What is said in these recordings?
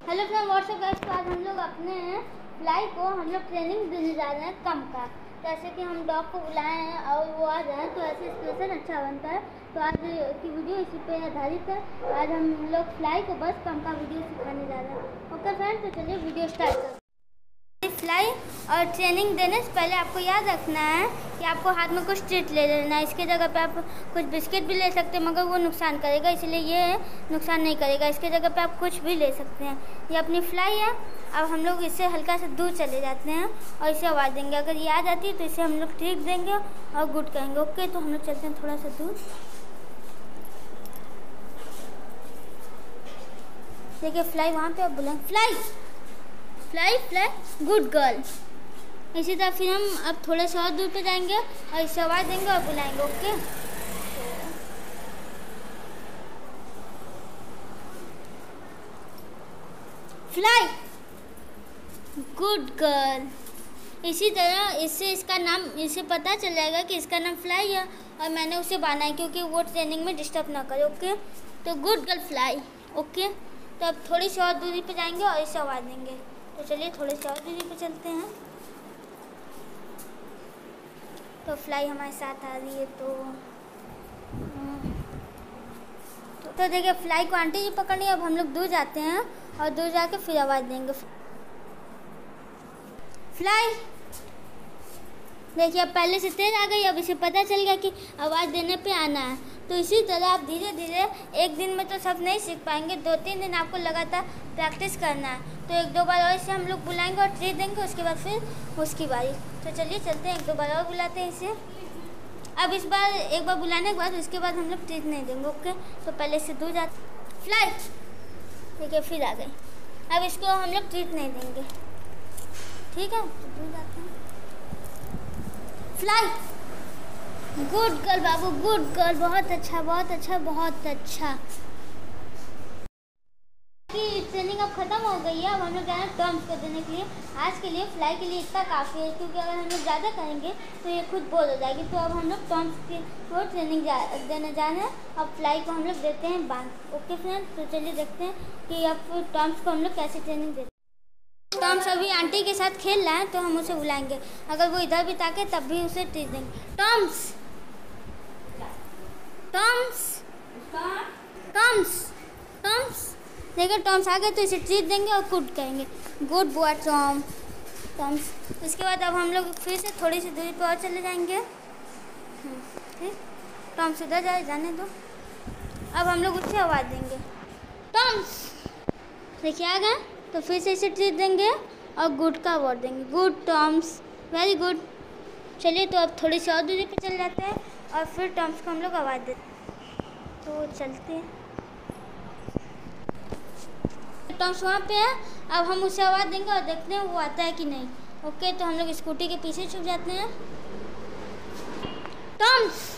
Hello friend, WhatsApp guys तो आज हम लोग अपने फ्लाई को हम लोग ट्रेनिंग देने जा रहे हैं कम का। जैसे कि हम डॉग को बुलाए हैं और वो आ जाए तो ऐसे स्पेशल अच्छा बनता है। तो आज की वीडियो इसी पे आधारित है। तो आज हम लोग फ्लाई को बस कम का वीडियो सिखाने जा रहे हैं। ओके फ्रेंड तो चलिए वीडियो स्टार्ट कर फ्लाई और ट्रेनिंग देने से पहले आपको याद रखना है कि आपको हाथ में कुछ ट्रीट ले लेना है। इसके जगह पे आप कुछ बिस्किट भी ले सकते हैं, मगर वो नुकसान करेगा, इसलिए ये नुकसान नहीं करेगा। इसके जगह पे आप कुछ भी ले सकते हैं। ये अपनी फ्लाई है, अब हम लोग इससे हल्का सा दूर चले जाते हैं और इसे आवाज़ देंगे। अगर ये आ जाती है तो इसे हम लोग ट्रीट देंगे और गुड कहेंगे। ओके तो हम लोग चलते हैं थोड़ा सा दूर। देखिए फ्लाई वहाँ पे आप बुलाएँगे fly fly fly good girl इसी तरह फिर हम अब थोड़ा सा और दूर पे जाएँगे और इसे आवाज़ देंगे और बुलाएँगे ओके? फ्लाई गुड गर्ल इसी तरह इससे इसका नाम, इसे पता चल जाएगा कि इसका नाम फ्लाई है और मैंने उसे बाना है क्योंकि वो ट्रेनिंग में डिस्टर्ब ना करे, ओके? तो गुड गर्ल फ्लाई ओके? तो अब थोड़ी सी और दूरी पे जाएँगे और इसे आवाज़ देंगे। तो चलिए थोड़ी सी और दूरी पे चलते हैं तो फ्लाई हमारे साथ आ रही है तो तो देखिए फ्लाई को आंटी जी पकड़नी अब हम लोग दूर जाते हैं और दूर जाके फिर आवाज़ देंगे। फ्लाई देखिए, अब पहले से तेज आ गई, अब इसे पता चल गया कि आवाज़ देने पे आना है। तो इसी तरह आप धीरे धीरे एक दिन में तो सब नहीं सीख पाएँगे। दो तीन दिन आपको लगातार प्रैक्टिस करना है। तो एक दो बार और इसे हम लोग बुलाएँगे और ट्रीट देंगे, उसके बाद फिर उसकी बारी। तो चलिए चलते हैं, एक दो बार और बुलाते हैं इसे। अब इस बार एक बार बुलाने के बाद उसके बाद हम लोग ट्रीट नहीं देंगे ओके तो पहले से दूर जाते फ़्लाइट ठीक है, फिर आ गई अब इसको हम लोग ट्रीट नहीं देंगे। ठीक है तो दूर जाते हैं। फ़्लाइट गुड गर्ल बाबू गुड गर्ल बहुत अच्छा बहुत अच्छा बहुत अच्छा. ट्रेनिंग अब खत्म हो गई है, अब हम लोग जा रहे हैं टर्म्स को देने के लिए. आज के लिए फ्लाई के लिए इतना काफ़ी है, क्योंकि अगर हम लोग ज़्यादा करेंगे तो ये खुद बोल हो जाएगी. तो अब हम लोग टर्म्स के को ट्रेनिंग जा, देने जा रहे हैं. अब फ्लाई को हम लोग देते हैं बाँध ओके फ्रेंड तो चलिए देखते हैं कि अब टर्म्स को हम लोग कैसे ट्रेनिंग देते हैं. टॉम्स अभी आंटी के साथ खेल रहा है तो हम उसे बुलाएँगे। अगर वो इधर भी ताके, तब भी उसे टीच देंगे। टॉम्स! टॉम्स! टॉम्स! टॉम्स! देखिए टॉम्स आ गए तो इसे ट्रीट देंगे और गुड कहेंगे गुड बॉय, टॉम। टॉम्स। उसके बाद अब हम लोग फिर से थोड़ी सी दूरी पर और चले जाएँगे। ठीक। टॉम्स, उधर जाए, जाने दो। अब हम लोग उससे आवाज़ देंगे। टॉम्स! देखिए, आ गए। तो फिर से इसे ट्रीट देंगे और गुड का अवार्ड देंगे। गुड टॉम्स वेरी गुड चलिए तो अब थोड़ी सी और दूरी पर चल जाते हैं और फिर टॉम्स को हम लोग आवाज़ देते तो चलते हैं। टॉम्स वहाँ पे है। अब हम उसे आवाज़ देंगे और देखते हैं वो आता है कि नहीं। ओके तो हम लोग स्कूटी के पीछे छुप जाते हैं। टॉम्स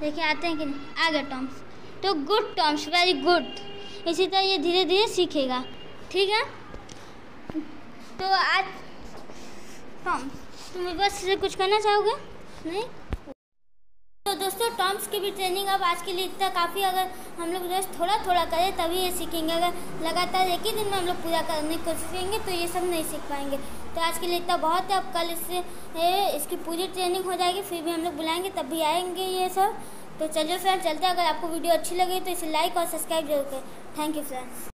देखिए, आते हैं कि नहीं? आ गए टॉम्स तो गुड टॉम्स वेरी गुड इसी तरह ये धीरे धीरे सीखेगा। ठीक है? तो आज टॉम्स तुम बस कुछ करना चाहोगे? नहीं? तो दोस्तों, टॉम्स की भी ट्रेनिंग अब आज के लिए इतना काफ़ी। अगर हम लोग रोज़ थोड़ा थोड़ा करें, तभी ये सीखेंगे। अगर लगातार एक ही दिन में हम लोग पूरा करने की कोशिश करेंगे तो ये सब नहीं सीख पाएँगे। तो आज के लिए इतना बहुत है। अब कल इससे इसकी पूरी ट्रेनिंग हो जाएगी, फिर भी हम लोग बुलाएँगे, तब भी आएँगे ये सब। तो चलिए फ्रेंड चलते अगर आपको वीडियो अच्छी लगी तो इसे लाइक और सब्सक्राइब ज़रूर करें। Thank you friends